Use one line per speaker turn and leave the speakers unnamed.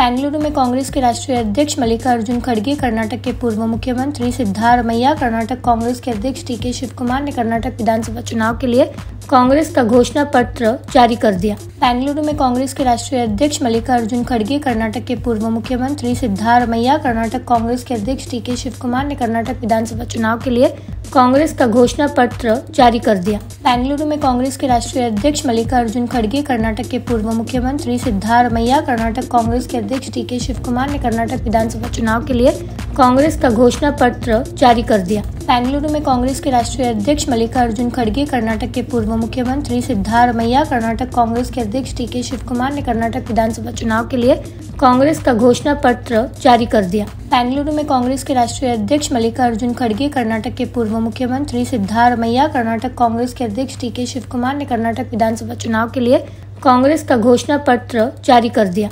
बेंगलुरु में कांग्रेस के राष्ट्रीय अध्यक्ष मल्लिकार्जुन खड़गे, कर्नाटक के पूर्व मुख्यमंत्री सिद्धारमैया कर्नाटक कांग्रेस के अध्यक्ष टी के शिव कुमार ने कर्नाटक विधानसभा चुनाव के लिए कांग्रेस का घोषणा पत्र जारी कर दिया। बेंगलुरु में कांग्रेस के राष्ट्रीय अध्यक्ष मल्लिकार्जुन खड़गे, कर्नाटक के पूर्व मुख्यमंत्री सिद्धारमैया कर्नाटक कांग्रेस के अध्यक्ष टी के शिव कुमार ने कर्नाटक विधानसभा चुनाव के लिए कांग्रेस का घोषणा पत्र जारी कर दिया। बेंगलुरु में कांग्रेस के राष्ट्रीय अध्यक्ष मल्लिकार्जुन खड़गे, कर्नाटक के पूर्व मुख्यमंत्री सिद्धारमैया कर्नाटक कांग्रेस के अध्यक्ष टी के शिव कुमार ने कर्नाटक विधानसभा चुनाव के लिए कांग्रेस का घोषणा पत्र जारी कर दिया। बेंगलुरु में कांग्रेस के राष्ट्रीय अध्यक्ष मल्लिकार्जुन खड़गे, कर्नाटक के पूर्व मुख्यमंत्री सिद्धारमैया कर्नाटक कांग्रेस के अध्यक्ष टी के शिव कुमार ने कर्नाटक विधानसभा चुनाव के लिए कांग्रेस का घोषणा पत्र जारी कर दिया। बेंगलुरु में कांग्रेस के राष्ट्रीय अध्यक्ष मल्लिकार्जुन खड़गे, कर्नाटक के पूर्व मुख्यमंत्री सिद्धारमैया कर्नाटक कांग्रेस के अध्यक्ष टी के शिव कुमार ने कर्नाटक विधानसभा चुनाव के लिए कांग्रेस का घोषणा पत्र जारी कर दिया।